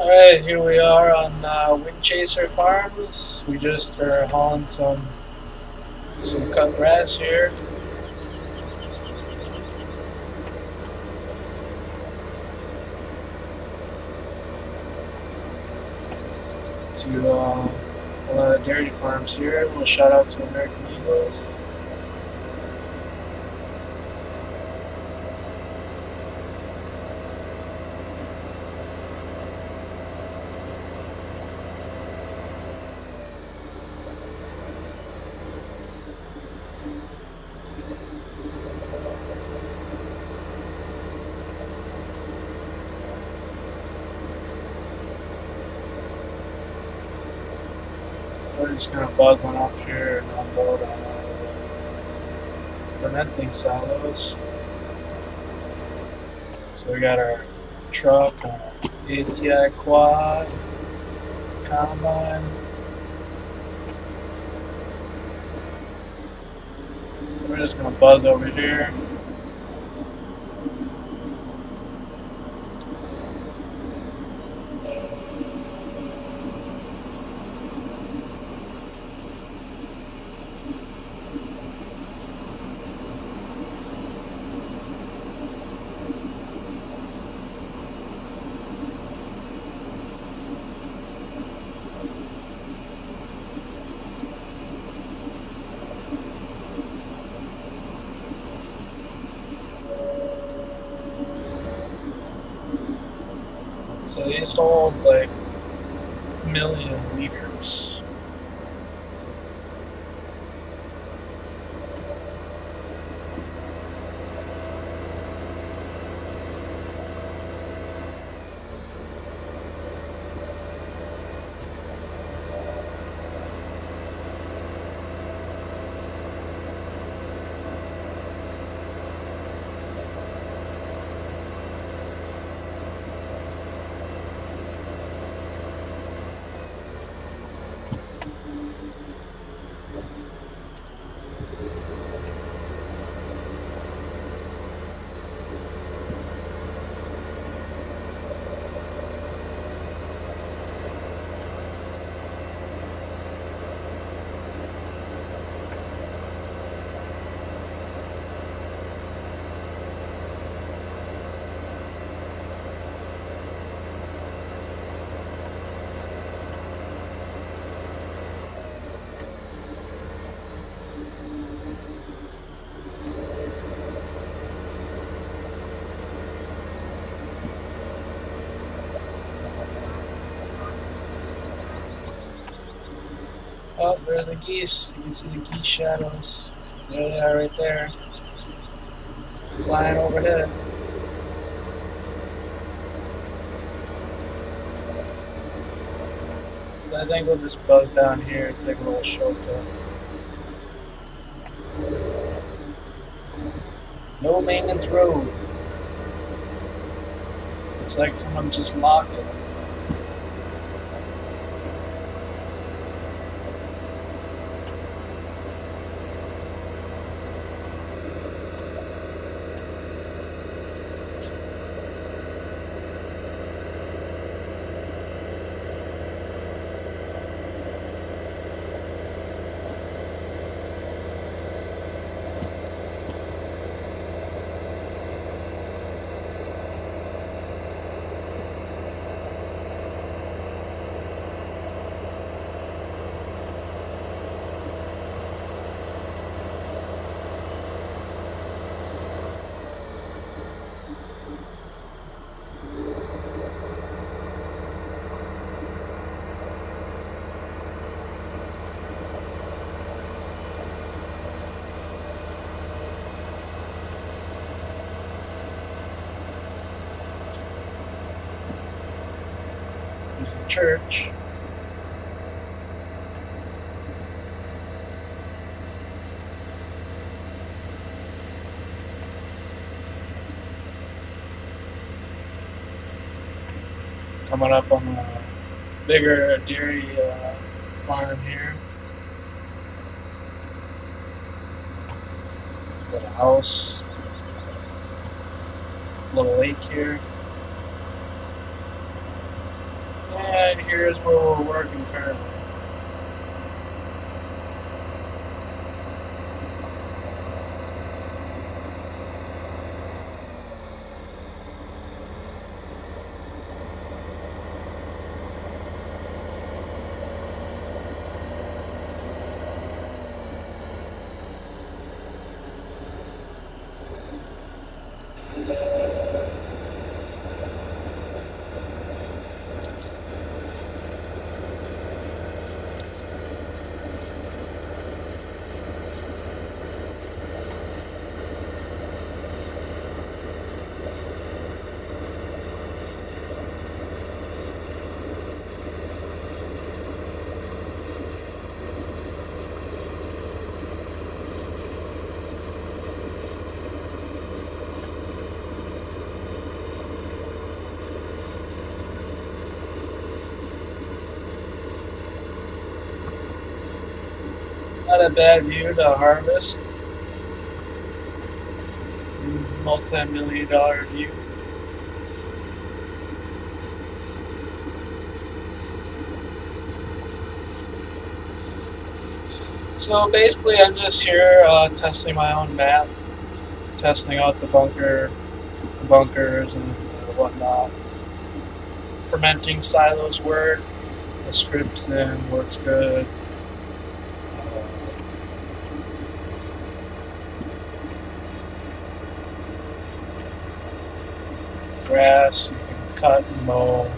Alright, here we are on uh, Windchaser Farms. We just are hauling some some cut grass here. To uh, a lot of dairy farms here. Little shout out to American Eagles. We're just gonna buzz on up here and on our fermenting silos. So we got our truck, uh, our ATI quad, combine. We're just gonna buzz over here. Oh, there's the geese. You can see the geese shadows. There they are right there. Flying overhead. So I think we'll just buzz down here, take a little shortcut. No maintenance road. It's like someone just locked it. Church. Coming up on a bigger dairy uh, farm here. Got a house. Little lake here. Is where we're working currently. Bad view to harvest. Multi-million dollar view. So basically, I'm just here uh, testing my own map, testing out the bunker, the bunkers and whatnot. Fermenting silos work. The scripts in works good. Uh, grass and mow.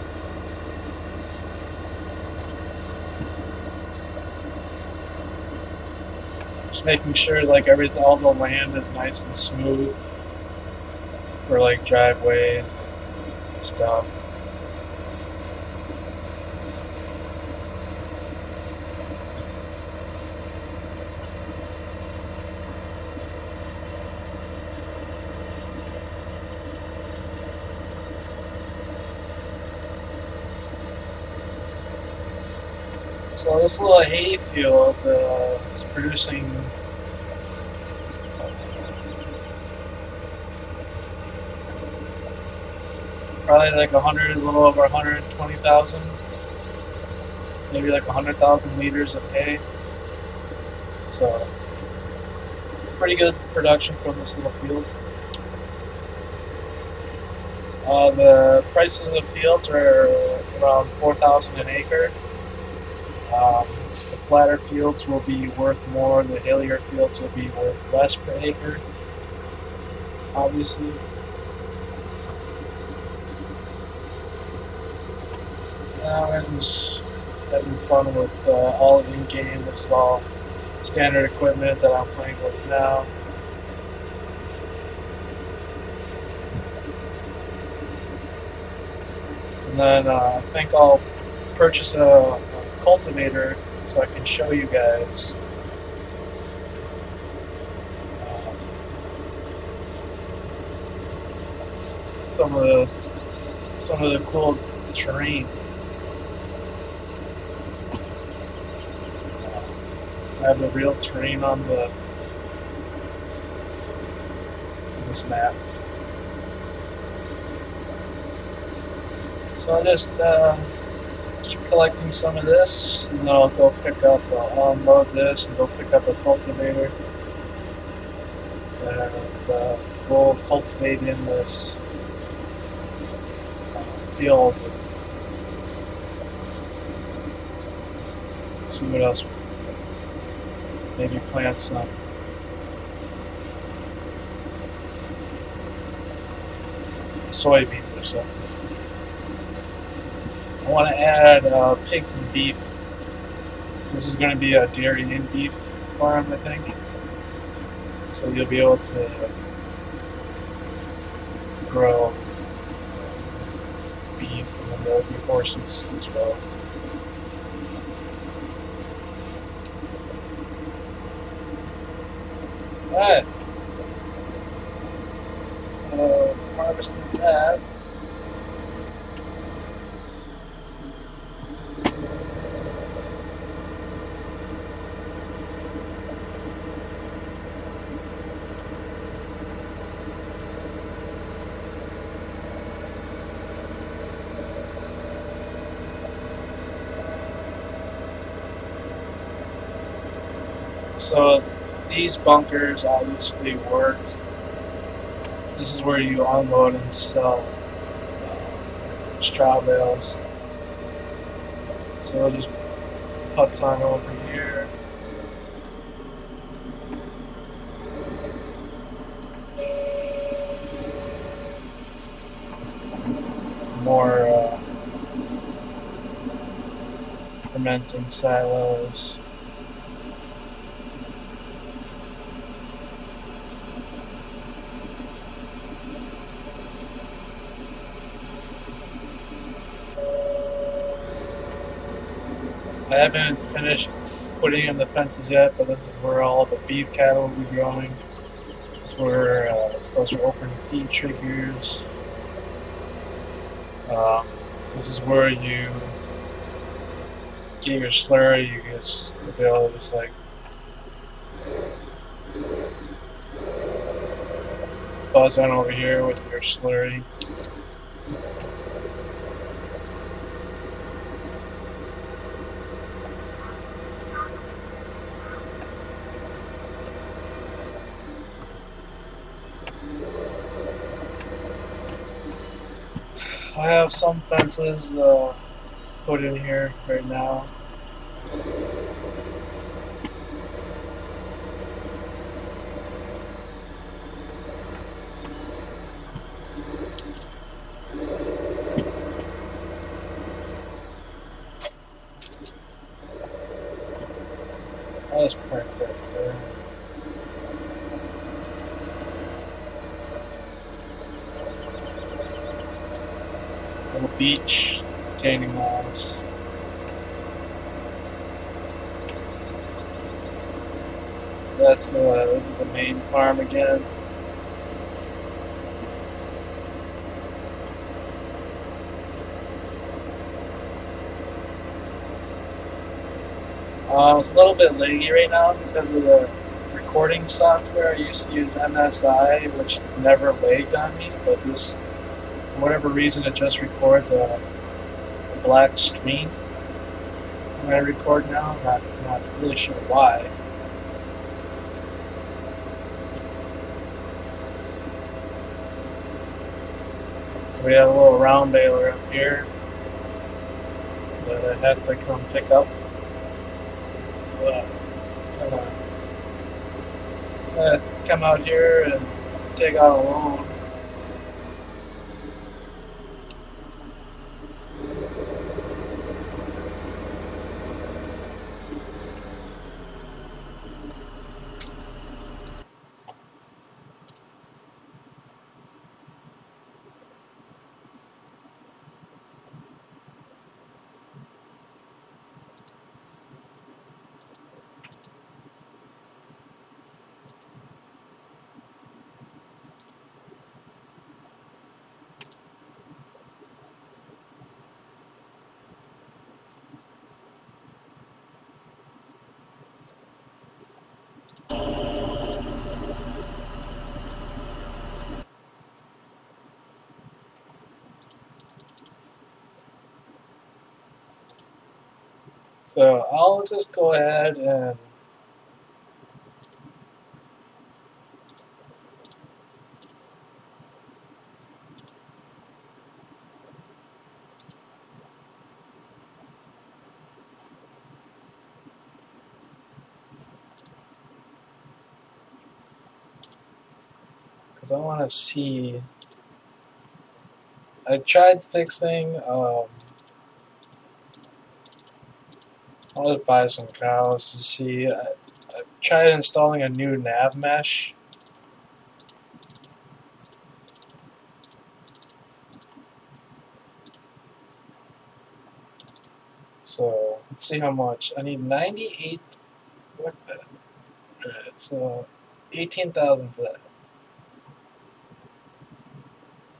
Just making sure like everything, all the land is nice and smooth for like driveways and stuff. So this little hay field uh, is producing probably like a hundred, a little over 120,000, maybe like 100,000 liters of hay. So pretty good production from this little field. Uh, the prices of the fields are around 4,000 an acre. Um, the flatter fields will be worth more, the hillier fields will be worth less per acre, obviously. Now I'm just having fun with uh, all in game. This is all standard equipment that I'm playing with now. And then uh, I think I'll purchase a cultivator so I can show you guys. um, Some of the some of the cool terrain. I have the real terrain on the on this map. So I just uh, keep collecting some of this, and then I'll go pick up, uh, I'll unload this and go pick up a cultivator. And uh, we'll cultivate in this uh, field. See what else. Maybe plant some. Soybeans or something. I want to add uh, pigs and beef. This is going to be a dairy and beef farm, I think. So you'll be able to grow beef, and then there'll be horses as well. Alright. So, harvesting that. So these bunkers obviously work. This is where you unload and sell uh, straw bales. So we'll just put on over here. More uh, fermenting silos. Haven't finished putting in the fences yet, but this is where all the beef cattle will be growing. It's where uh, those are open feed triggers. Um, this is where you get your slurry. You just you'll be able to just like buzz on over here with your slurry. I have some fences uh, put in here right now. I'll just print that there. Little beach, retaining walls. So that's the this is the main farm again. Uh, it's a little bit laggy right now because of the recording software. I used to use MSI, which never lagged on me, but this, for whatever reason, it just records a, a black screen when I record now. I'm not, not really sure why. We have a little round baler up here that I have to come pick up. Uh, come out here and take out a loan. So I'll just go ahead and I want to see. I tried fixing. Um, I'll just buy some cows to see. I, I tried installing a new nav mesh. So let's see how much. I need 98. What the? Alright, so 18,000 for that.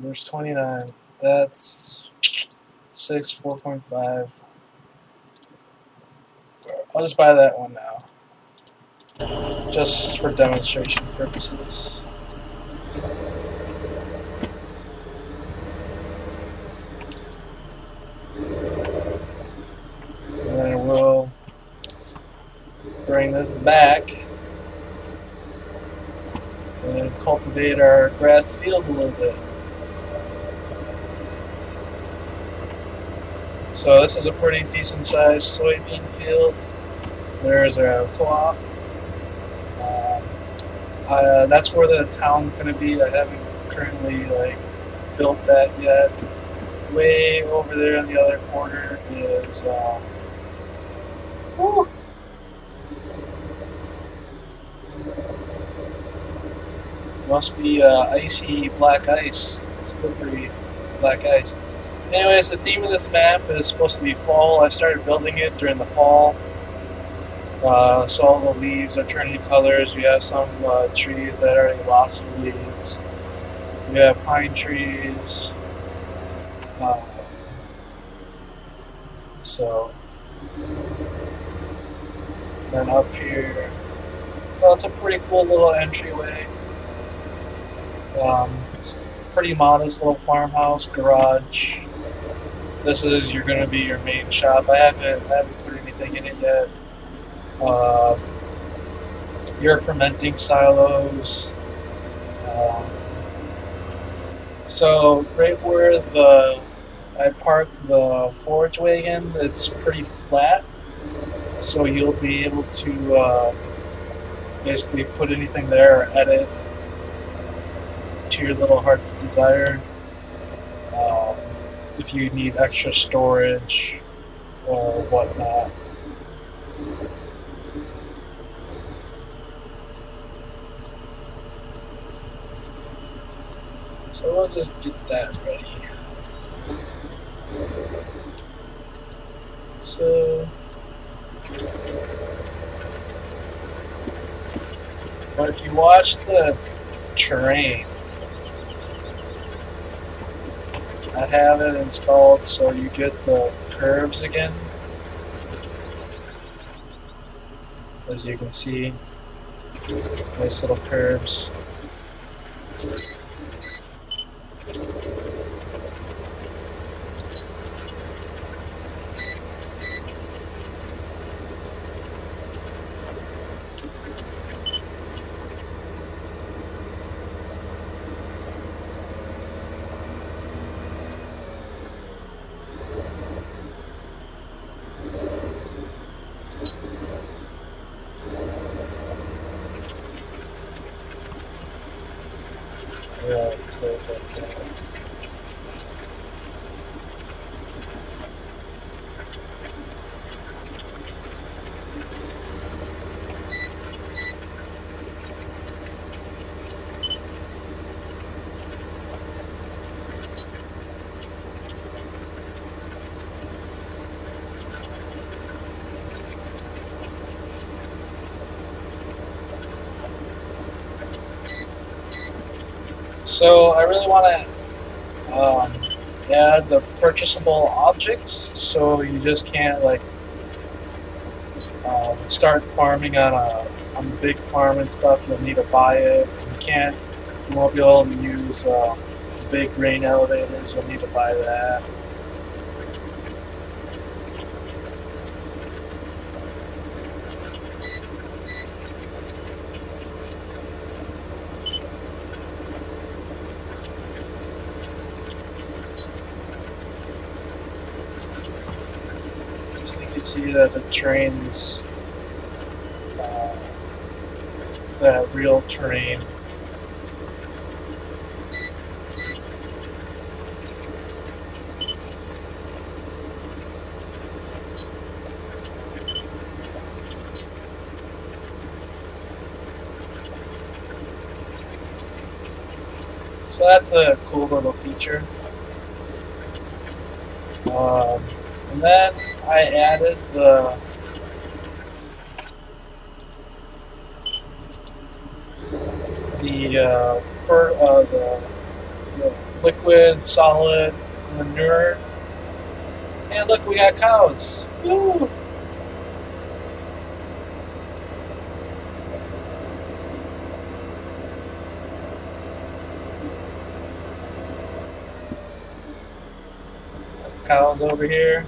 There's 29. That's 6, 4.5. I'll just buy that one now. Just for demonstration purposes. And then we'll bring this back. And cultivate our grass field a little bit. So this is a pretty decent sized soybean field. There's our co-op. Um, uh, that's where the town's going to be. I haven't currently like built that yet. Way over there in the other corner is. Uh, Must be uh, icy black ice, slippery black ice. Anyways, the theme of this map is supposed to be fall. I started building it during the fall. Uh, so all the leaves are turning colors. We have some uh, trees that already lost some leaves. We have pine trees. Uh, so then up here, so it's a pretty cool little entryway. Um, pretty modest little farmhouse, garage. This is you're going to be your main shop. I haven't I haven't put anything in it yet. Uh, your fermenting silos. Um, so right where the I parked the forage wagon, it's pretty flat, so you'll be able to uh, basically put anything there or edit to your little heart's desire. Um, if you need extra storage or whatnot. So we'll just get that ready. So, but if you watch the terrain, I have it installed so you get the curves again. As you can see, nice little curves. Yeah, So I really want to um, add the purchasable objects, so you just can't like um, start farming on a on a big farm and stuff. You'll need to buy it. You can't. You won't be able to use uh, big grain elevators. You'll need to buy that. See that the train's uh, it's that real terrain. So that's a cool little feature. Um, and then I added the the uh, for uh, the, the liquid solid manure. And look, we got cows. Woo! Cows over here.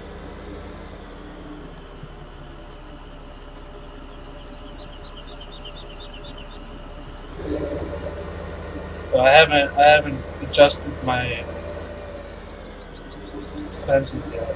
So I haven't I haven't adjusted my fences yet.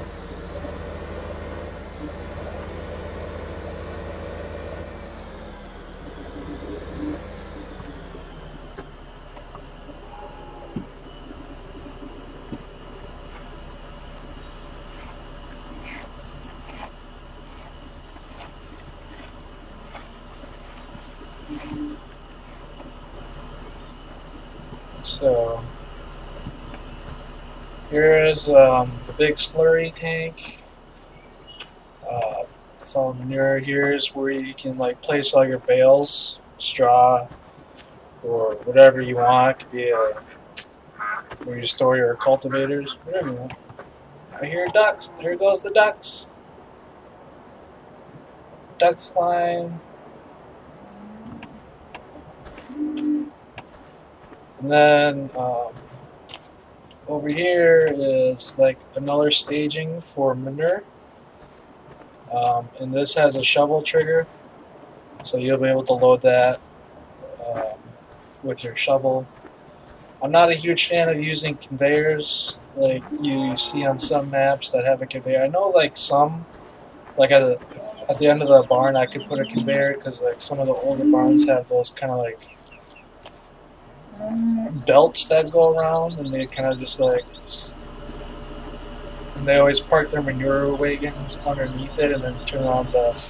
So here's um, the big slurry tank. Uh, it's all manure. Here's where you can like place all your bales, straw, or whatever you want. It could be a where you store your cultivators, whatever you want. I hear ducks. There goes the ducks. Ducks flying. And then um, over here is like another staging for manure. Um, and this has a shovel trigger, so you'll be able to load that um, with your shovel. I'm not a huge fan of using conveyors like you see on some maps that have a conveyor. I know like some, like at the, at the end of the barn, I could put a conveyor because like some of the older barns have those kind of like belts that go around, and they kind of just like, and they always park their manure wagons underneath it, and then turn on the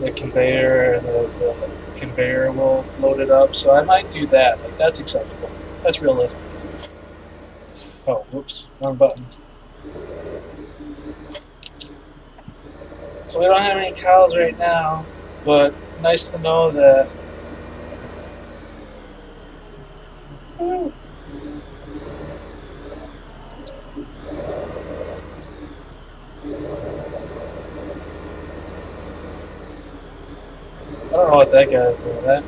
the conveyor, and the, the conveyor will load it up. So I might do that. Like that's acceptable. That's realistic. Oh, whoops, wrong button. So we don't have any cows right now, but nice to know that That guy's doing. That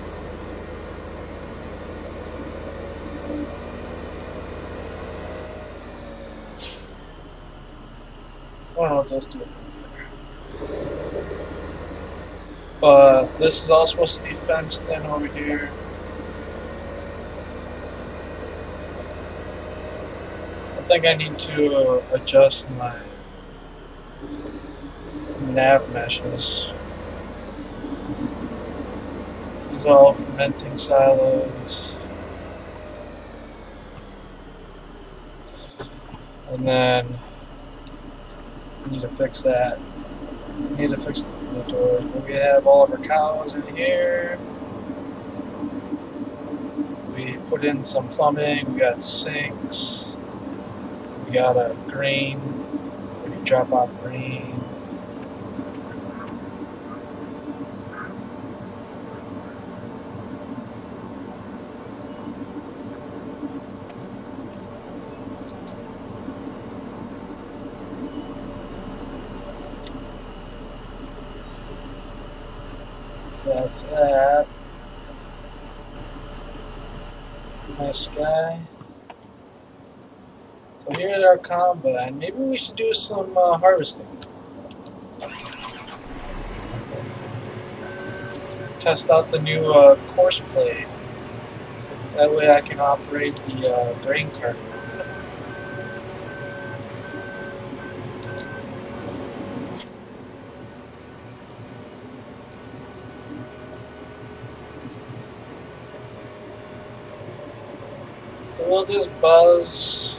I don't know what those. But this is all supposed to be fenced in over here. I think I need to adjust my nav meshes. These are all fermenting silos. And then we need to fix that. Need to fix the doors. We have all of our cows in here. We put in some plumbing. We got sinks. We got a green. We can drop off green. That's that. Nice guy. So here's our combine. Maybe we should do some uh, harvesting. Test out the new uh, course plate. That way I can operate the uh, grain. So we'll just buzz.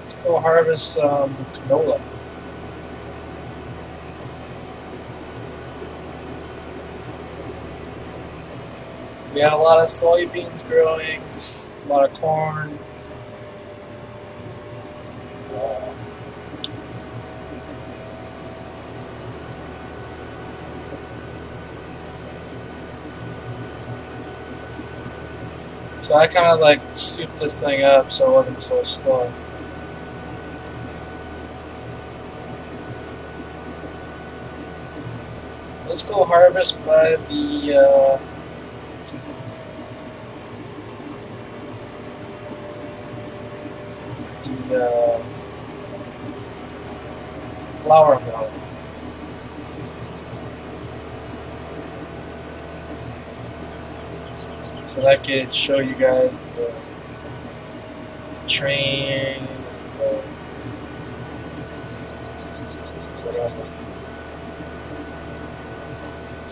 Let's go harvest some canola. We got a lot of soybeans growing, a lot of corn. So I kind of like souped this thing up so it wasn't so slow. Let's go harvest by the uh, the uh, flour mill. That could show you guys the train, or whatever.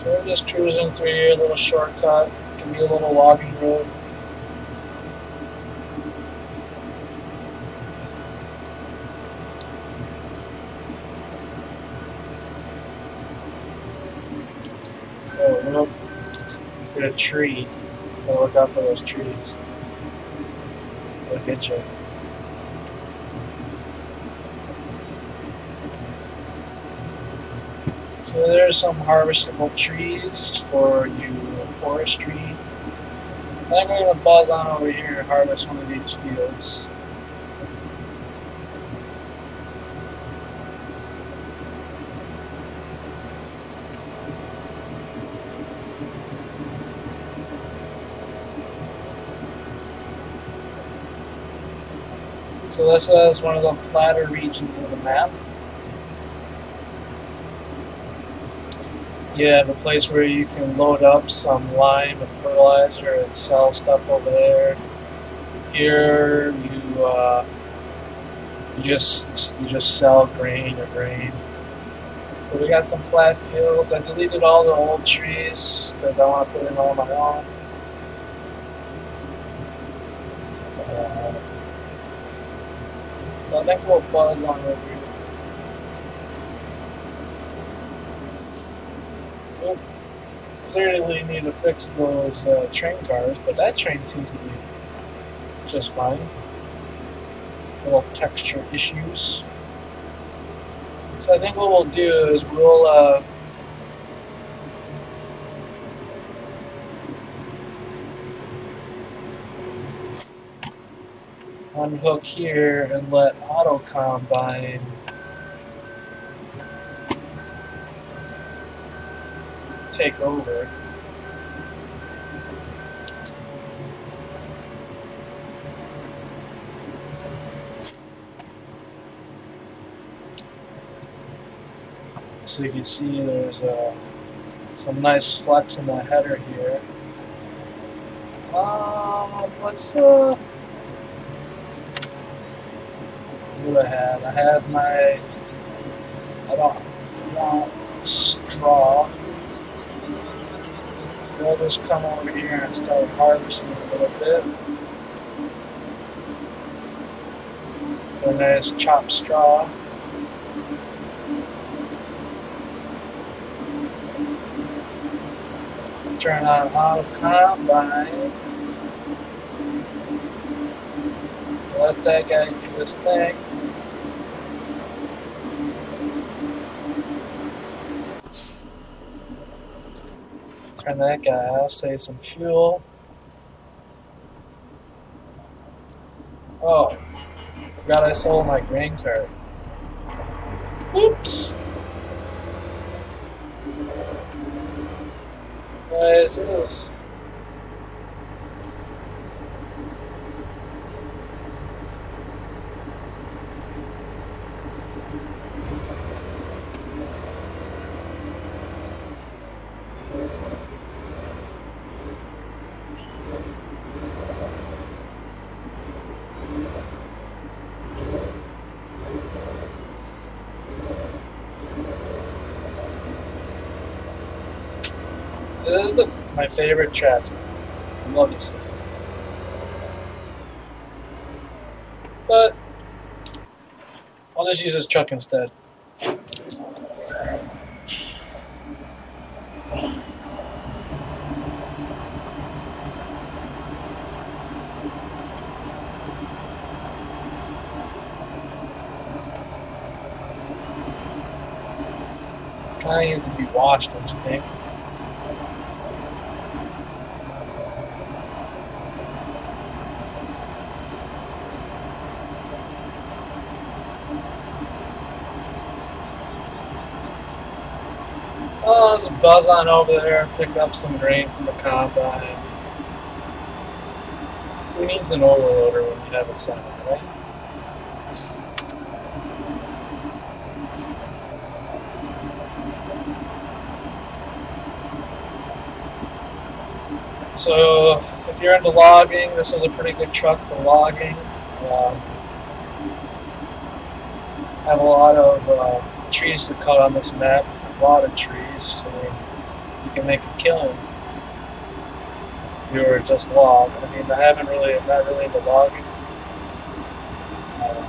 So we're just cruising through here, a little shortcut. Can be a little logging road. Oh, look. Get a tree. Out for those trees. They'll get you. So there's some harvestable trees for you forestry. I think we're gonna buzz on over here and harvest one of these fields. This is one of the flatter regions of the map. You have a place where you can load up some lime and fertilizer and sell stuff over there. Here you uh, you just you just sell grain or grain. But we got some flat fields. I deleted all the old trees because I want to put in all my own. So I think we'll buzz on over here. Clearly need to fix those uh, train cars, but that train seems to be just fine. Little texture issues. So I think what we'll do is we'll uh, unhook here and let auto combine take over. So you can see there's uh, some nice flex in the header here. Let's uh, what I have? I have my. I don't want straw. So I'll just come over here and start harvesting a little bit. A nice chopped straw. Turn on auto combine. Let that guy do his thing. Turn that guy save some fuel. Oh, forgot I sold my grain cart. Oops. Guys. This is the, my favorite tractor. I love this. But I'll just use this truck instead. Kind of needs to be washed, don't you think? Oh, just buzz on over there and pick up some grain from the combine. Who needs an overloader when you have a semi, right? So, if you're into logging, this is a pretty good truck for logging. Um, have a lot of uh, trees to cut on this map. A lot of trees, so you can make a killing. If you were just log. I mean, I haven't really, I'm not really into logging. Um,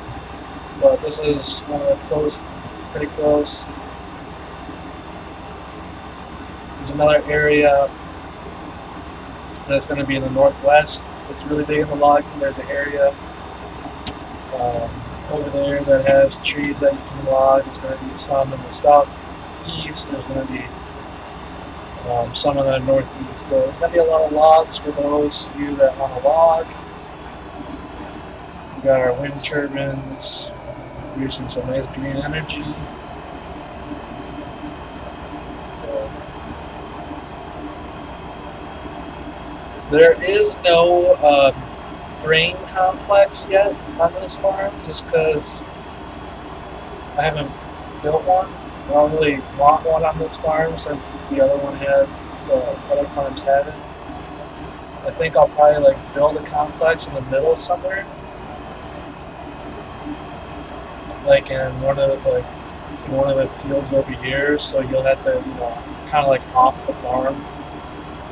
but this is one of the close, pretty close. There's another area that's going to be in the northwest. It's really big in the logging. There's an area um, over there that has trees that you can log. There's going to be some in the southeast. There's going to be um, some of the northeast. So there's going to be a lot of logs for those of you that want to log. We've got our wind turbines producing some nice green energy. So there is no um, grain complex yet on this farm, just because I haven't built one. I don't really want one on this farm since the other one had, the other farms have it. I think I'll probably like build a complex in the middle somewhere, like in one of the, like one of the fields over here. So you'll have to, you know, kind of like off the farm,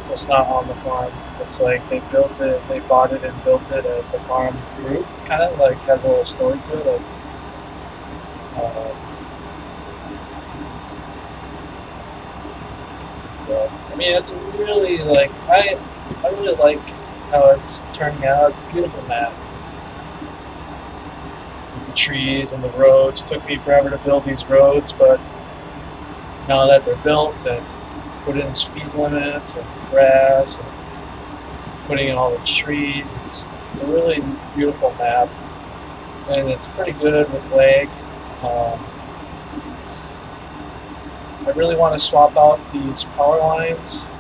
so it's not on the farm. It's like they built it, they bought it and built it as the farm group, kind of like has a little story to it. Like, uh, but, I mean, it's really like I, I really like how it's turning out. It's a beautiful map with the trees and the roads. It took me forever to build these roads, but now that they're built and put in speed limits and grass and putting in all the trees. It's, it's a really beautiful map, and it's pretty good with lag. Um, I really want to swap out these power lines,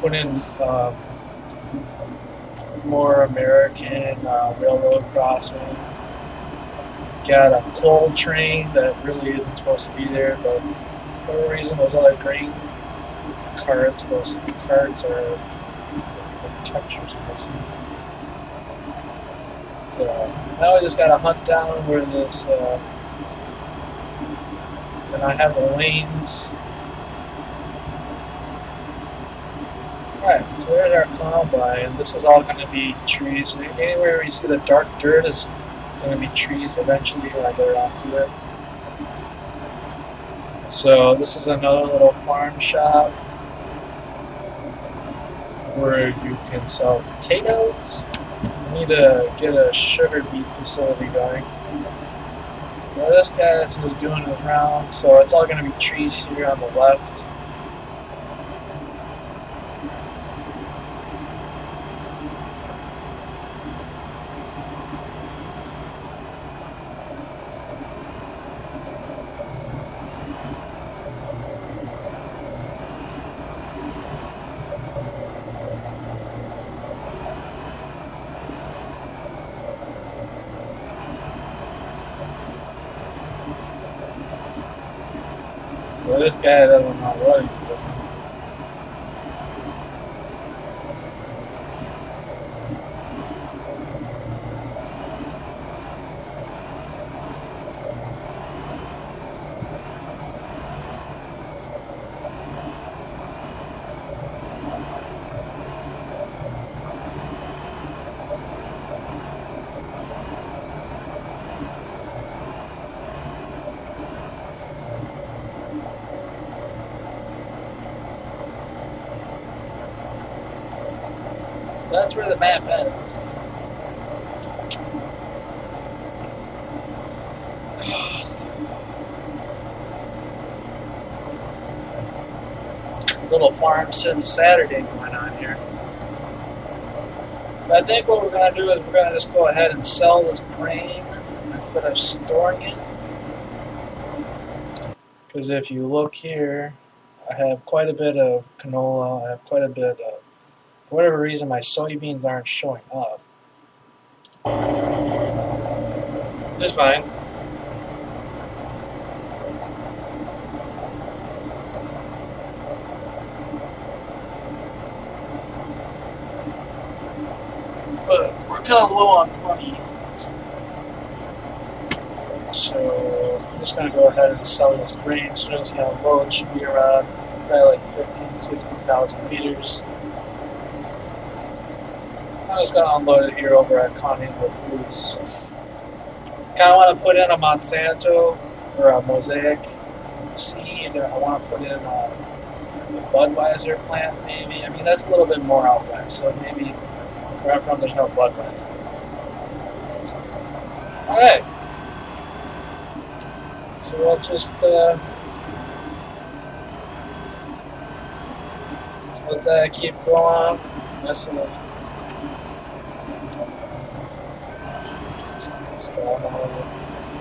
put in um, more American uh, railroad crossing. Got a coal train that really isn't supposed to be there, but for whatever reason, those other green carts, those carts are the textures missing. So now I just gotta hunt down where this, uh, and I have the lanes. Alright, so there's our combine. And this is all going to be trees. Anywhere where you see the dark dirt is going to be trees eventually when I get around to it. So this is another little farm shop where you can sell potatoes. We need to get a sugar beet facility going. So this guy's just doing his rounds, so it's all going to be trees here on the left. So this guy doesn't know what he's doing. That's where the map ends. Little farm sim Saturday going on here. So I think what we're going to do is we're going to just go ahead and sell this grain instead of storing it. Because if you look here, I have quite a bit of canola, I have quite a bit of for whatever reason, my soybeans aren't showing up. Just fine. kind of low on money. So I'm just going to go ahead and sell this grain. So you see how low it should be around probably like 15, 16,000 meters. I'm just going to unload it here over at Continental Foods. Kind of want to put in a Monsanto or a Mosaic seed, I want to put in a Budweiser plant maybe. I mean, that's a little bit more out west, so maybe where I'm from, there's no Budweiser. Alright. So we'll just uh, let that keep going. Messing with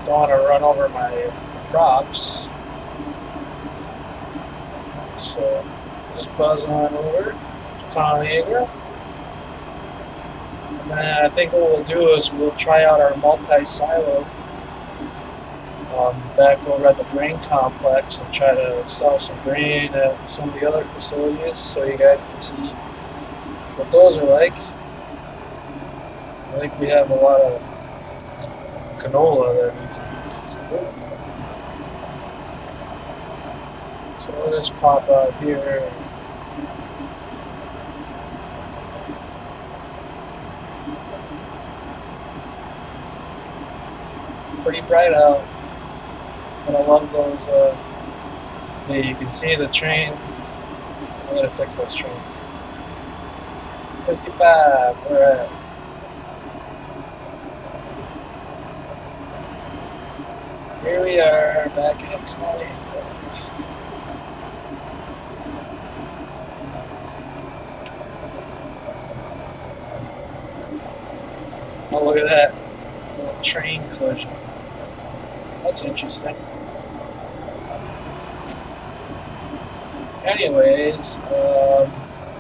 don't want to run over my props. So just buzz on over to Conagra. And I think what we'll do is we'll try out our multi-silo um, back over at the grain complex and try to sell some grain at some of the other facilities so you guys can see what those are like. I think we have a lot of canola that needs So we'll just pop out here. Pretty bright out. But I love those, uh, you can see the train. I'm gonna fix those trains. 55, we're at. Here we are, back in Colleen. Oh, look at that. Train collision. That's interesting. Anyways, um,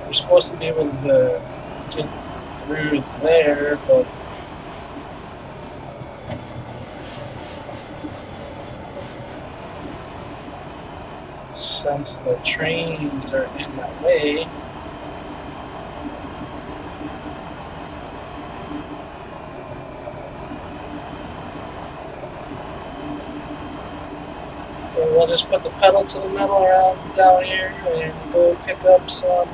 we're supposed to be able to get through there, but since the trains are in my way, we'll just put the pedal to the metal around down here and go pick up some.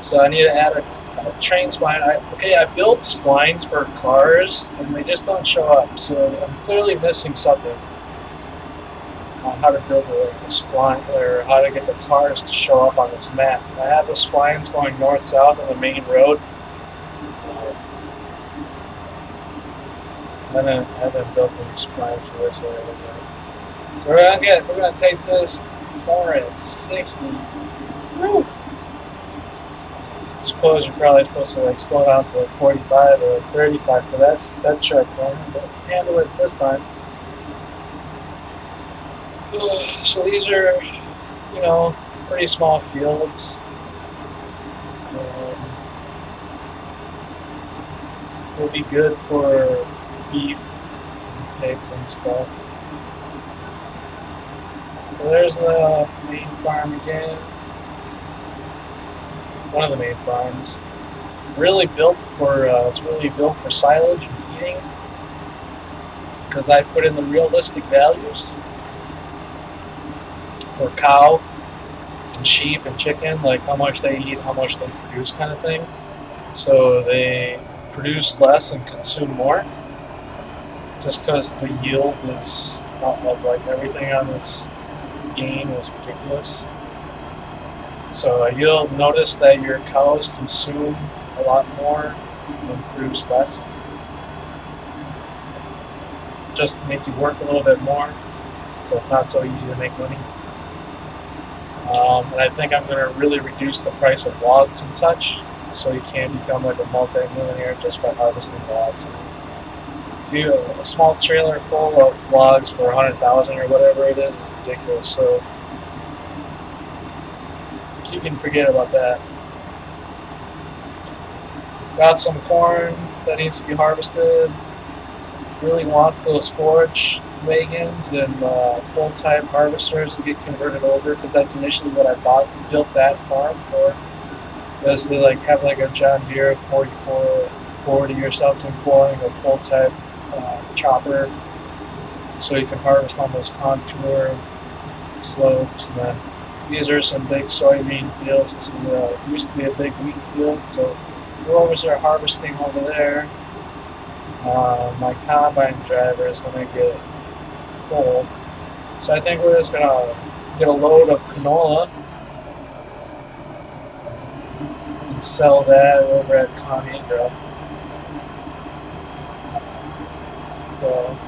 So I need to add a, a train spline. I, okay, I built splines for cars and they just don't show up, so I'm clearly missing something on how to build a, a spline or how to get the cars to show up on this map. I have the splines going north-south on the main road. I haven't, I haven't built any spline for this area yet. So we're gonna get, we're gonna take this corner at 60. Woo! Suppose you're probably supposed to like slow down to like 45 or 35 for that that sharp corner, but handle it this time. So these are, you know, pretty small fields. Um, will be good for beef, pigs, and stuff. So there's the main farm again. One of the main farms. Really built for, uh, it's really built for silage and feeding. Because I put in the realistic values for cow and sheep and chicken, like how much they eat, how much they produce, kind of thing. So they produce less and consume more, just because the yield is not like everything on this game is ridiculous. So you'll notice that your cows consume a lot more and produce less, just to make you work a little bit more. So it's not so easy to make money. Um, and I think I'm going to really reduce the price of logs and such, so you can become like a multi-millionaire just by harvesting logs. Do a small trailer full of logs for a hundred thousand or whatever it is is ridiculous. So you can forget about that. Got some corn that needs to be harvested. Really want those forage wagons and uh, full-time harvesters to get converted over because that's initially what I bought built that farm for. Was to like have like a John Deere 4440 or something pulling a full type uh, chopper so you can harvest on those contour slopes. And then these are some big soybean fields. This is uh, used to be a big wheat field, so growers are harvesting over there. Uh, my combine driver is going to get full, so I think we're just going to get a load of canola and sell that over at Conagra. So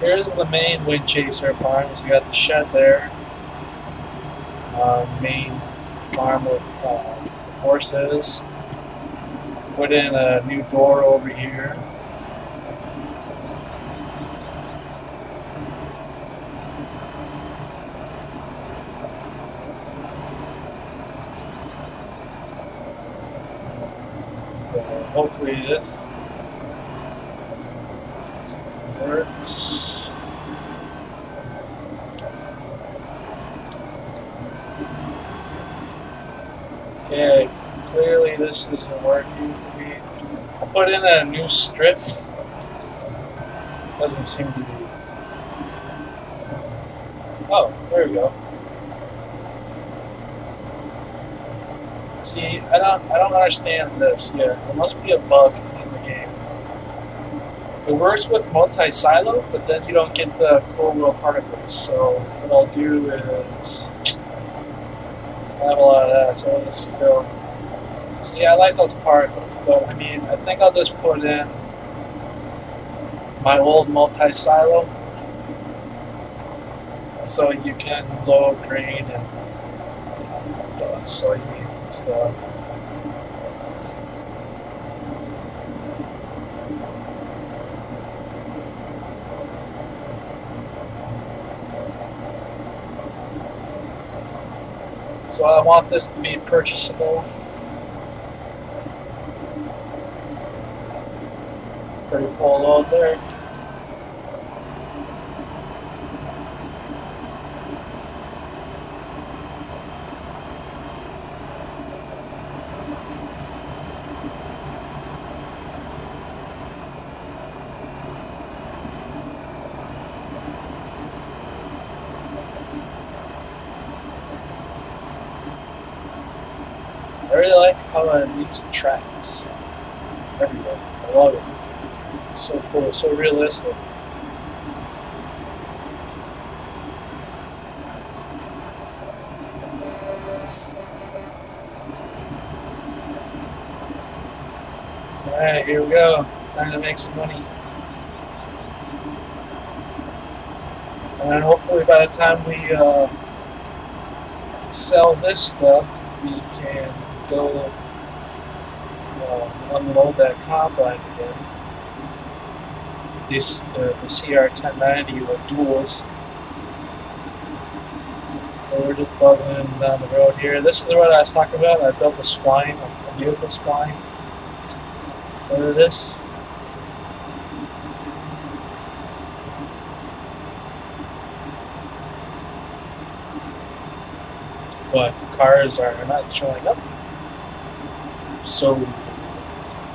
here's the main Windchaser farm. So you got the shed there. Uh, main farm with, uh, with horses. Put in a new door over here. So hopefully this works. Okay, clearly this isn't working. We, I put in a new strip. Doesn't seem to be. Oh, there we go. See, I don't, I don't understand this yet. It must be a bug. It works with multi-silo, but then you don't get the cool little particles. So what I'll do is I have a lot of that, so I'll just fill. See, I like those particles, but I mean, I think I'll just put in my old multi-silo, so you can load grain and uh, soybeans and stuff. So I want this to be purchasable. Pretty full load there. I really like leaves the tracks everywhere. I love it. It's so cool, so realistic. Alright, here we go. Time to make some money. And hopefully by the time we uh, sell this stuff, we can go unload that combine again. This uh, the CR10.90 with duals. So we're just buzzing down the road here. This is what I was talking about. I built a spline, a beautiful spline. Look at this. But cars are not showing up. So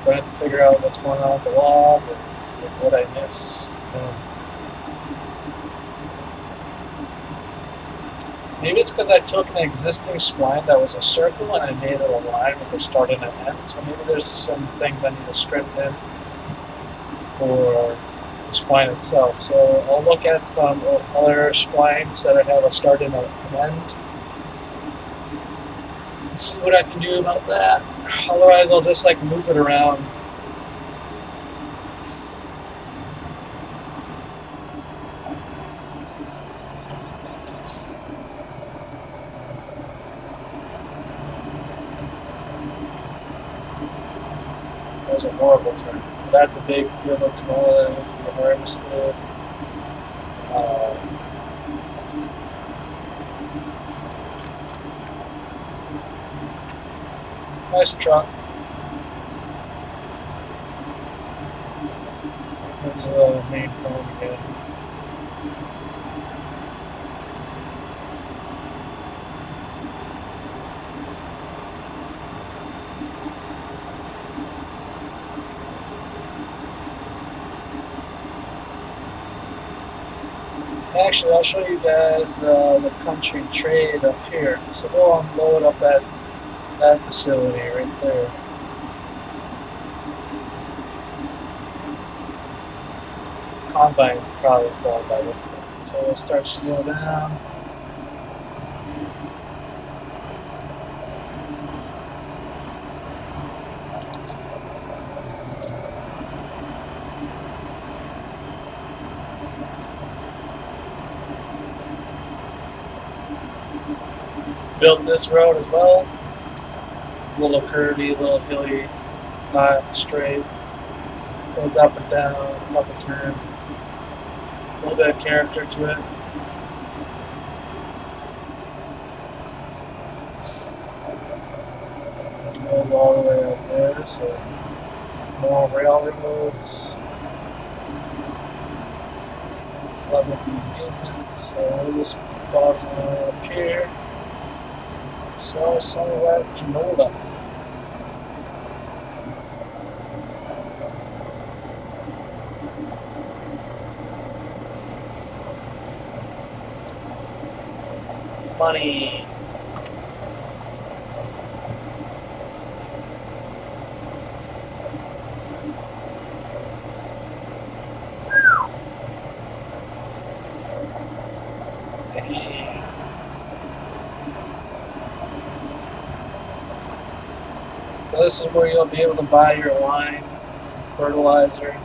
I have to figure out what's going on with the log and, and what I miss. Um, maybe it's because I took an existing spline that was a circle and I made it a line with a start and an end. So maybe there's some things I need to script in for the spline itself. So I'll look at some other splines that I have a start and an end see what I can do about that. Otherwise, I'll just like loop it around. That was a horrible turn. That's a big field of canola that be harvested. Uh, Nice truck. There's the main phone again. Actually, I'll show you guys uh, the country trade up here. So we'll unload up at that facility right there. Combine's probably full by this point. So we'll start slow down. built this road as well. Little curvy, a little hilly. It's not straight. Goes up and down, a couple turns. A little bit of character to it. Goes all the way up there, so more railroads. Level maintenance, so we'll up here sell some of that canola. Money. So this is where you'll be able to buy your lime, fertilizer.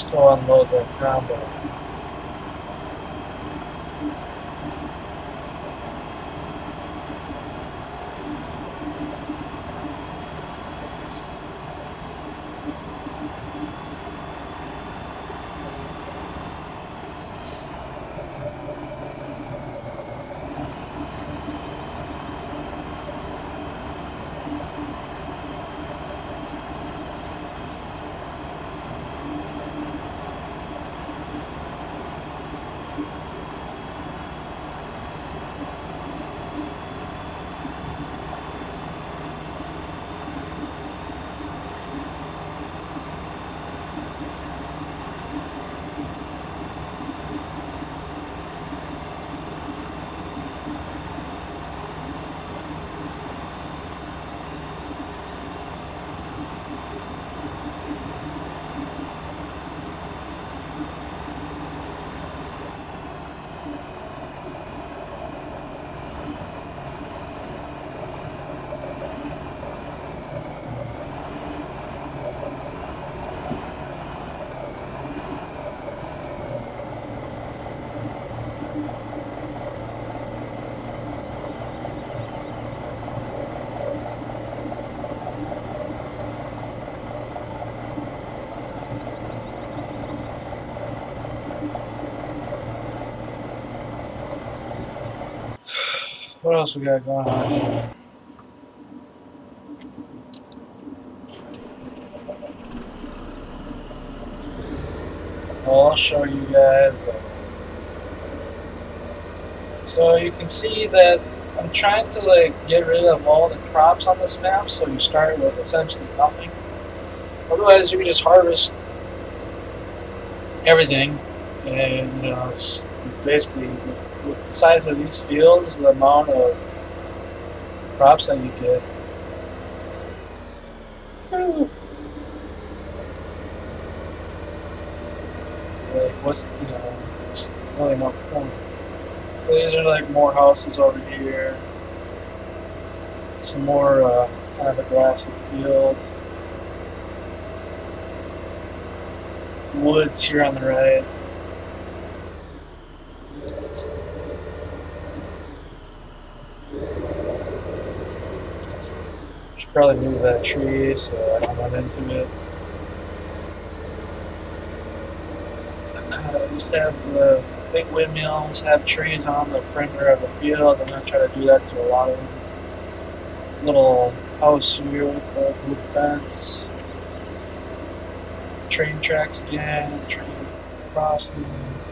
Let's go unload that combo. What else we got going on? Well, I'll show you guys. Uh, so you can see that I'm trying to like get rid of all the crops on this map, so you start with essentially nothing. Otherwise, you can just harvest everything, and you know, basically size of these fields, the amount of crops that you get. Like, what's, you know, there's point. These are like more houses over here. Some more, uh, kind of a grassy field. Woods here on the right. Probably move that tree so I don't run into it. Uh, I used to have the big windmills have trees on the perimeter of the field. And to try to do that to a lot of them. Little house here with a wood fence. train tracks again, train crossing.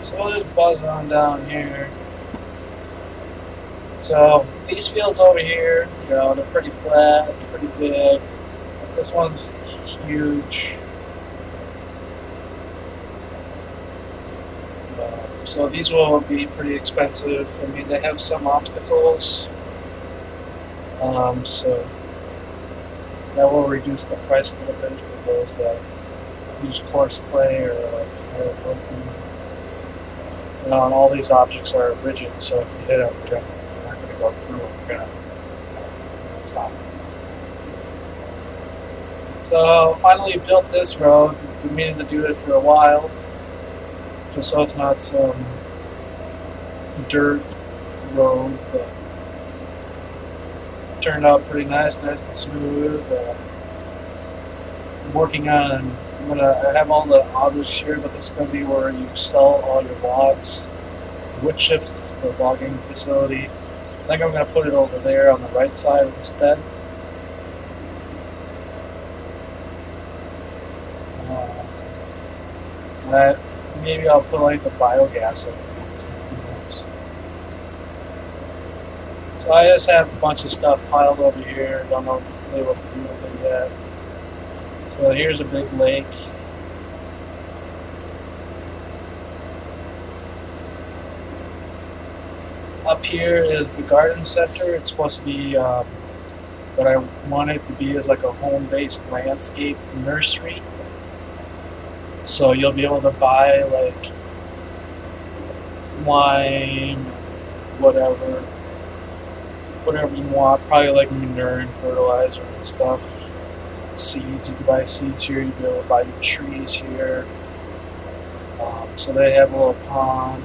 So we'll just buzz on down here. So these fields over here, you know, they're pretty flat, pretty big. This one's huge. Uh, so these will be pretty expensive. I mean, they have some obstacles. Um, so that will reduce the price a little bit for those that use Courseplay or like. You know, and all these objects are rigid, so if you hit them, you're, going to going to stop. So finally built this road. Been meaning to do it for a while, just so it's not some dirt road. But turned out pretty nice, nice and smooth. Uh, working on. I'm gonna I have all the autos here, but this is gonna be where you sell all your logs. Wood chips, the logging facility. I think I'm gonna put it over there on the right side instead. Uh, that maybe I'll put like the biogas knows. So I just have a bunch of stuff piled over here. Don't know really what to do with it yet. So here's a big lake. Up here is the garden center. It's supposed to be um, what I want it to be is like a home-based landscape nursery. So you'll be able to buy like wine, whatever, whatever you want. Probably like manure and fertilizer and stuff. Seeds, you can buy seeds here. You can be able to buy your trees here. Um, so they have a little pond.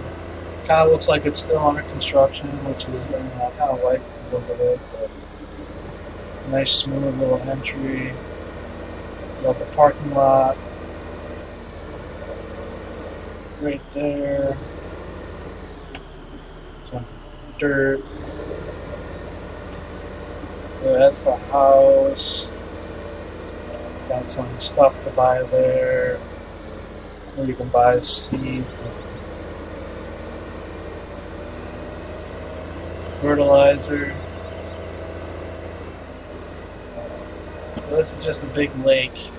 Kind of looks like it's still under construction, which is you know, I kind of like the look of it. But nice smooth little entry. Got the parking lot right there. Some dirt. So that's the house. Got some stuff to buy there. Where you can buy seeds and fertilizer. This is just a big lake.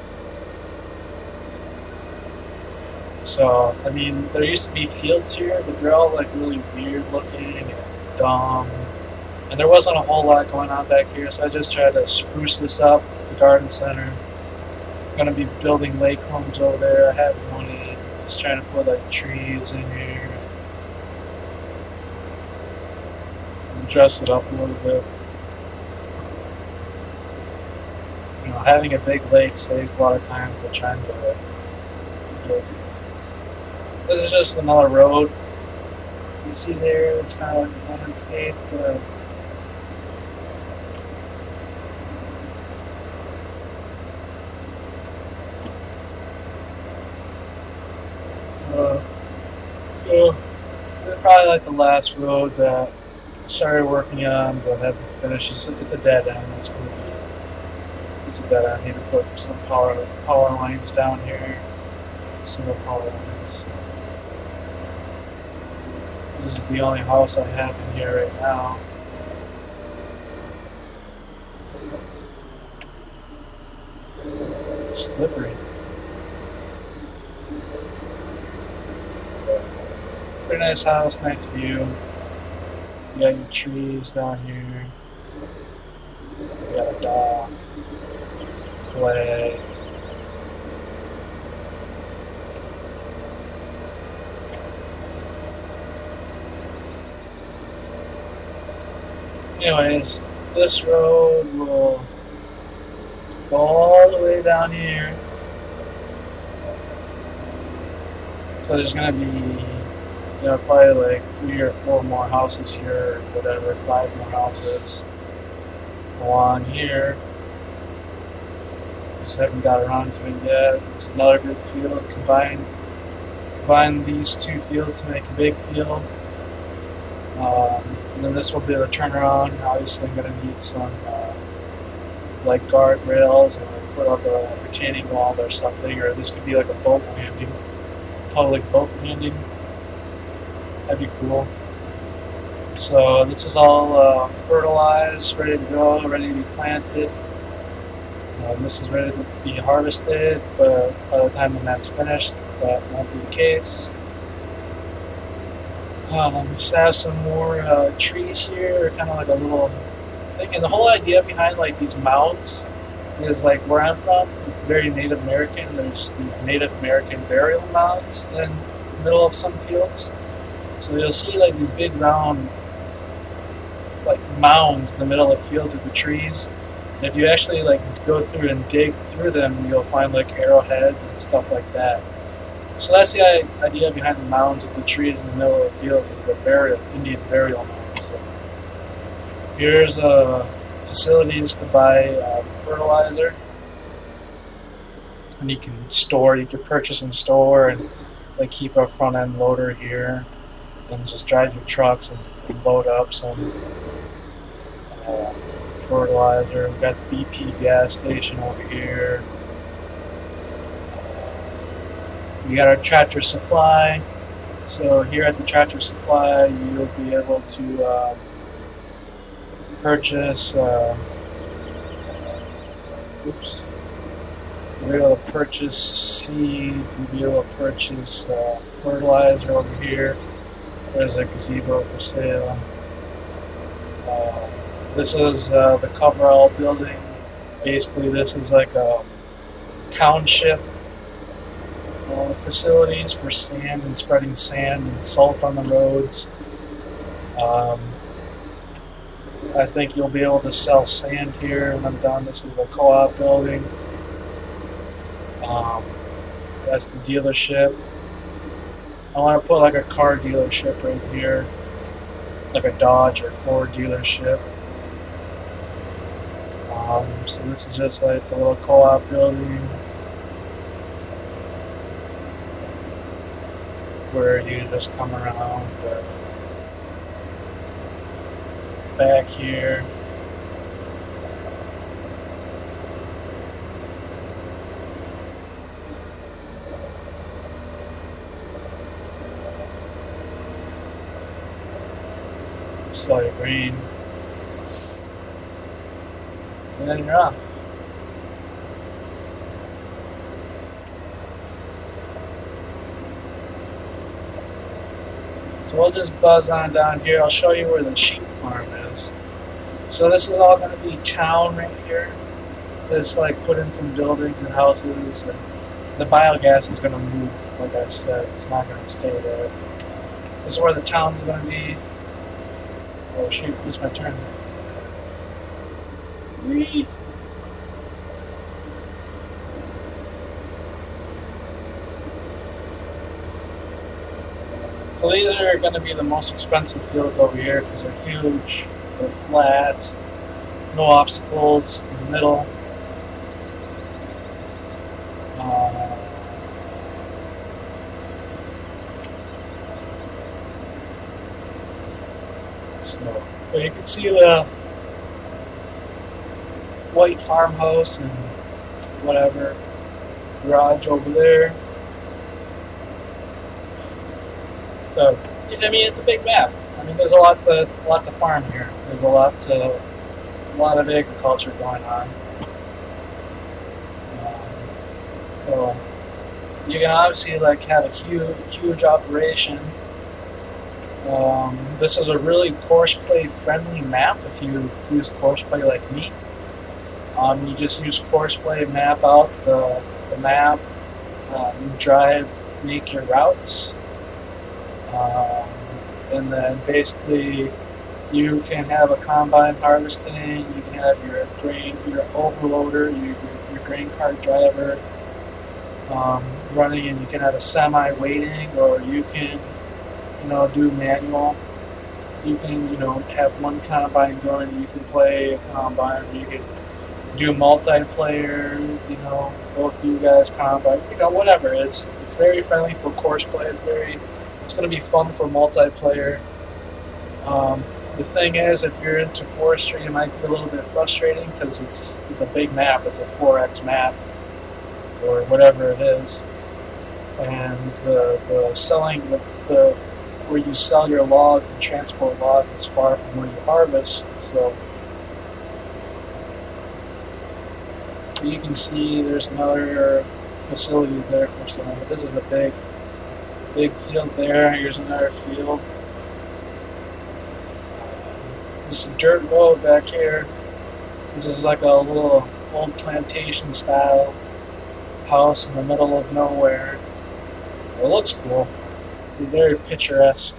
So, I mean, there used to be fields here, but they're all like really weird looking and dumb. And there wasn't a whole lot going on back here, so I just tried to spruce this up, the garden center. I'm gonna be building lake homes over there. I have money. Just trying to put like trees in here. And dress it up a little bit. You know, having a big lake saves a lot of time for trying to things. This is just another road. You see there, it's kind of like landscaped. Uh, uh, so, this is probably like the last road that started working um, on, but haven't finished. It's, it's a dead end. It's be. It's a dead end. I need to put some power power lines down here. Single power lines. This is the only house I have in here right now. It's slippery. Pretty nice house, nice view. You got your trees down here. You got a dog. Flag. Anyways, this road will go all the way down here. So there's gonna be, you know, probably like three or four more houses here, or whatever, five more houses. On here. Just haven't got around to it yet. It's another good field. Combine, combine these two fields to make a big field. Um, and then this will be the turnaround. Obviously, I'm going to need some uh, like guardrails and put up a retaining wall or something, or this could be like a boat landing, public boat landing. That'd be cool. So this is all uh, fertilized, ready to go, ready to be planted. Um, this is ready to be harvested, but by the time when that's finished, that won't be the case. Um, just have some more uh, trees here, kind of like a little thing. And the whole idea behind like these mounds is like where I'm from, it's very Native American. There's these Native American burial mounds in the middle of some fields. So you'll see like these big round like mounds in the middle of fields with the trees. And if you actually like go through and dig through them, you'll find like arrowheads and stuff like that. So that's the idea behind the mounds of the trees in the middle of the fields is the burial, Indian burial mounds. So here's uh, facilities to buy uh, fertilizer, and you can store, you can purchase and store, and like keep a front end loader here, and just drive your trucks and, and load up some uh, fertilizer. We've got the BP gas station over here. We got our tractor supply. So here at the tractor supply, you'll be able to uh, purchase. Uh, oops. You'll be able to purchase seeds. You'll be able to purchase uh, fertilizer over here. There's a gazebo for sale. Uh, this is uh, the coverall building. Basically, this is like a township uh, facilities for sand and spreading sand and salt on the roads. Um, I think you'll be able to sell sand here when I'm done. This is the co-op building. Um, that's the dealership. I want to put like a car dealership right here, like a Dodge or Ford dealership. Um, so this is just like the little co-op building where you just come around uh, back here. And then you're off. So we'll just buzz on down here. I'll show you where the sheep farm is. So this is all going to be town right here. This like put in some buildings and houses. And the biogas is going to move. Like I said, it's not going to stay there. This is where the town's going to be. Oh shoot! It's my turn. Whee! So these are going to be the most expensive fields over here because they're huge, they're flat, no obstacles in the middle. Uh, so, see the white farmhouse and whatever garage over there. So, I mean, it's a big map. I mean, there's a lot to a lot to farm here. There's a lot to a lot of agriculture going on. Um, so, you can obviously like have a huge huge operation. Um, this is a really Courseplay friendly map if you use Courseplay like me. Um, you just use Courseplay, map out the, the map, um, drive, make your routes. Um, and then basically you can have a combine harvesting, you can have your grain, your overloader, your, your grain cart driver um, running, and you can have a semi waiting, or you can, you know, do manual. You can, you know, have one combine going. You can play a combine. You can do multiplayer. You know, both you guys combine. You know, whatever. It's it's very friendly for Courseplay. It's very it's going to be fun for multiplayer. Um, the thing is, if you're into forestry, it might be a little bit frustrating because it's it's a big map. It's a 4x map or whatever it is, and the the selling the, the where you sell your logs and transport logs is far from where you harvest. So you can see there's another facilities there for selling. But this is a big big field there. Here's another field. There's a dirt road back here. This is like a little old plantation style house in the middle of nowhere. It looks cool. Very picturesque.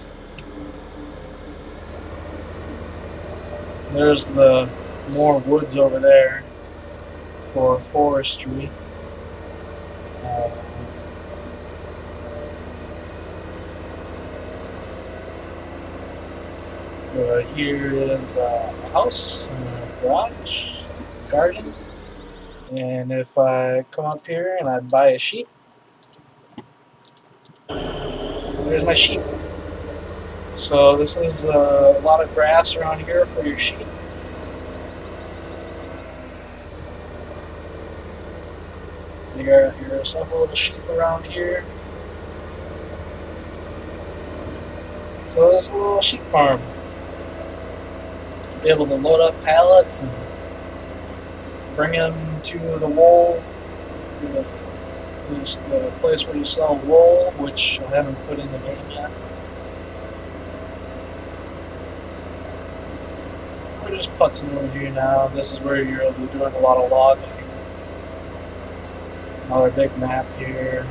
There's the more woods over there for forestry. Uh, uh, here is a house and a garage, garden. And if I come up here and I buy a sheep, there's my sheep. So this is uh, a lot of grass around here for your sheep. You got your several little sheep around here. So this is a little sheep farm. Be able to load up pallets and bring them to the wool, the, the place where you sell wool, which I haven't put in the game yet. We're just putzing over here now. This is where you'll be doing a lot of logging. Another big map here.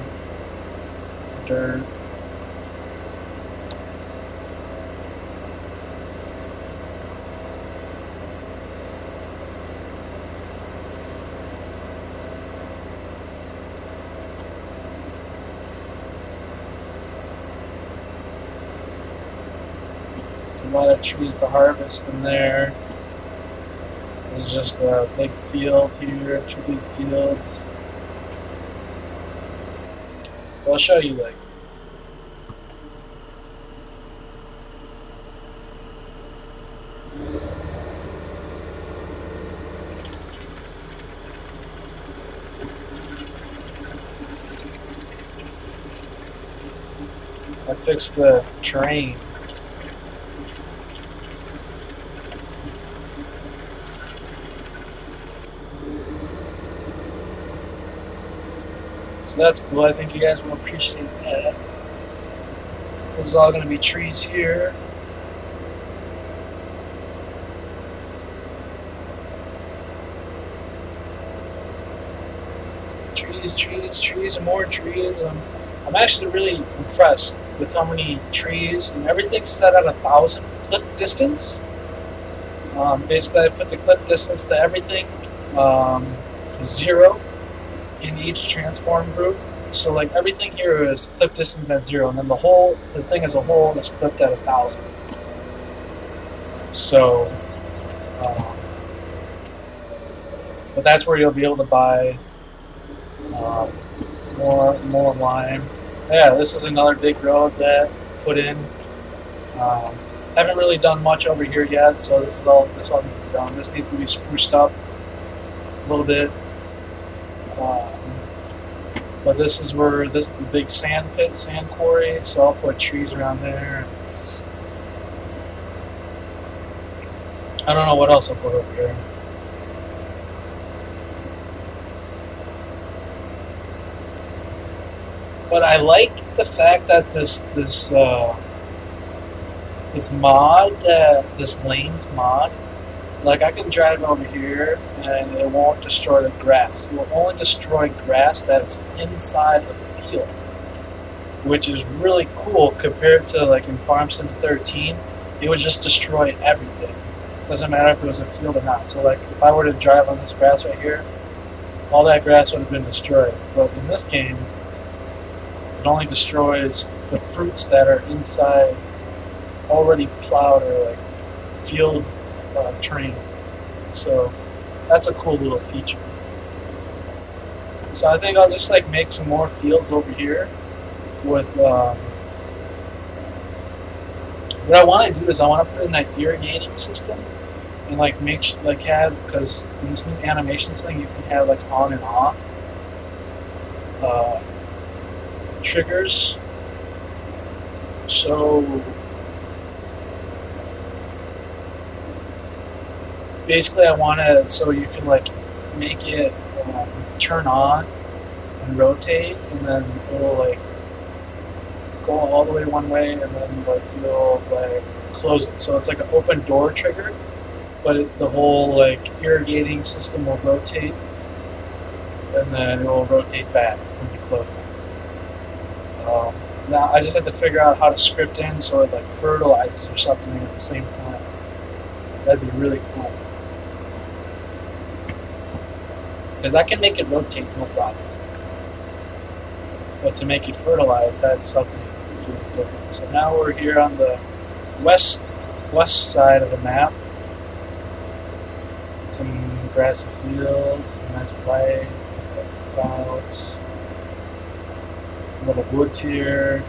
Dirt. Trees to harvest in there. There's just a big field here, two big fields. I'll show you like I fixed the terrain. That's cool. I think you guys will appreciate that. This is all going to be trees here. Trees, trees, trees, and more trees. I'm, I'm actually really impressed with how many trees and everything's set at a thousand clip distance. Um, basically, I put the clip distance to everything um, to zero in each transform group. So like everything here is clip distance at zero, and then the whole the thing as a whole is clipped at a thousand. So, um, but that's where you'll be able to buy um, more more lime. Yeah, this is another big road that put in. Um, haven't really done much over here yet, so this is all this all needs to be done. This needs to be spruced up a little bit. Um, but this is where this is the big sand pit, sand quarry. So I'll put trees around there. I don't know what else I'll put over here. But I like the fact that this this uh, this mod, uh, this lanes mod, like I can drive over here and it won't destroy the grass. It will only destroy grass that's inside the field, which is really cool compared to like in Farm Sim 13. It would just destroy everything. Doesn't matter if it was a field or not. So like if I were to drive on this grass right here, all that grass would have been destroyed. But in this game, it only destroys the fruits that are inside already plowed or like field uh, train. So that's a cool little feature. So I think I'll just like make some more fields over here with um, what I want to do is I want to put in that irrigating system and like make sh- like have because in this new animations thing you can have like on and off uh, triggers. So basically, I want to so you can like make it um, turn on and rotate, and then it'll like go all the way one way, and then like you'll like close it. So it's like an open door trigger, but it, the whole like irrigating system will rotate, and then it will rotate back when you close it. Um, now I just have to figure out how to script in so it like fertilizes or something at the same time. That'd be really cool. Because I can make it rotate, no problem. But to make it fertilize, that's something different. So now we're here on the west west side of the map. Some grassy fields, nice light, clouds, little woods here.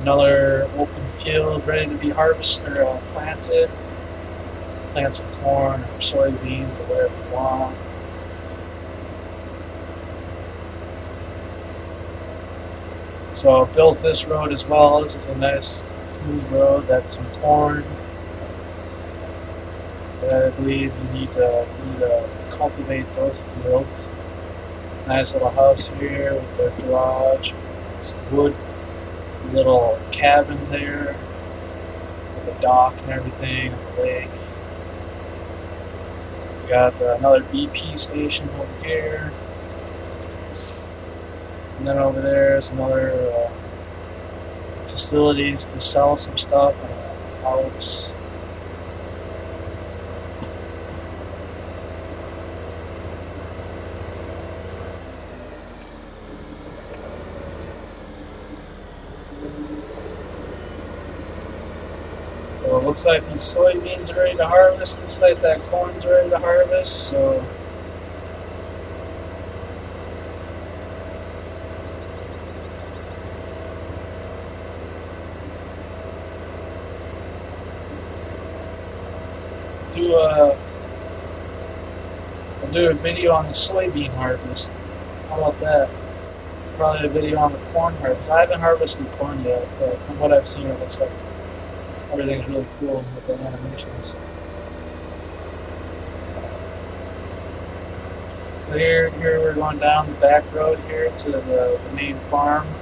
Another open field ready to be harvested or planted plant some corn or soybeans or whatever you want. So I built this road as well. This is a nice smooth road. That's some corn. I believe you need to, you need to cultivate those fields. Nice little house here with the garage, some wood, a little cabin there with a dock and everything, and the lake got uh, another BP station over here. And then over there is another uh, facilities to sell some stuff and a house. So it looks like these soybeans are ready to harvest. Looks like that corn's ready to harvest. So do a I'll do a video on the soybean harvest. How about that? Probably a video on the corn harvest. I haven't harvested corn yet, but from what I've seen, it looks like everything's really cool with the animations. So here, here we're going down the back road here to the, the main farm.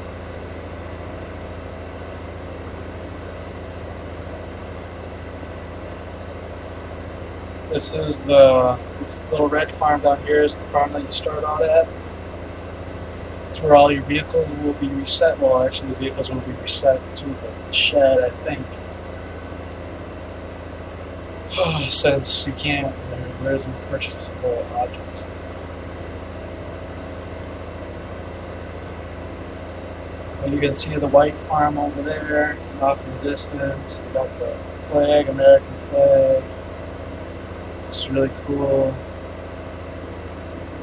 This is the this little red farm down here is the farm that you start out at. It's where all your vehicles will be reset. Well, actually, the vehicles will be reset to the shed, I think. Since you can't, there, there isn't purchasable objects. And you can see the white farm over there, off in the distance. You got the flag, American flag. It's really cool.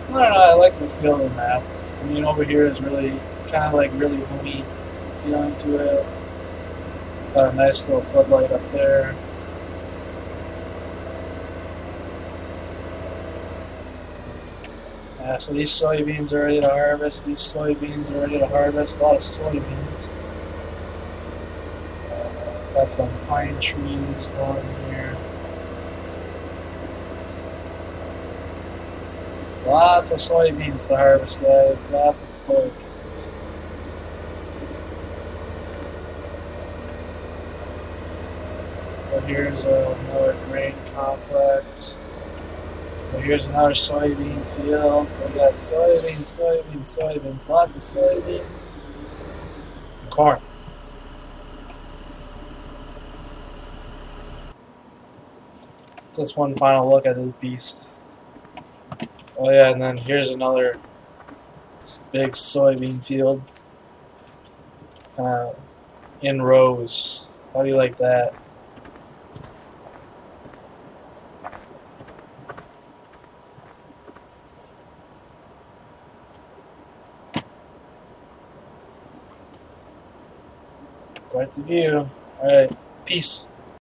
I don't know, I like the feel of the map. I mean, over here is really kind of like really homey feeling to it. Got a nice little floodlight up there. Yeah, so these soybeans are ready to harvest. These soybeans are ready to harvest. A lot of soybeans. Uh, Got some pine trees going here. Lots of soybeans to harvest, guys. Lots of soybeans. So here's another grain complex. Here's another soybean field. So we got soybeans, soybeans, soybeans, lots of soybeans. And corn. Just one final look at this beast. Oh yeah, and then here's another big soybean field. Uh, in rows. How do you like that? Quite the view. Alright, peace.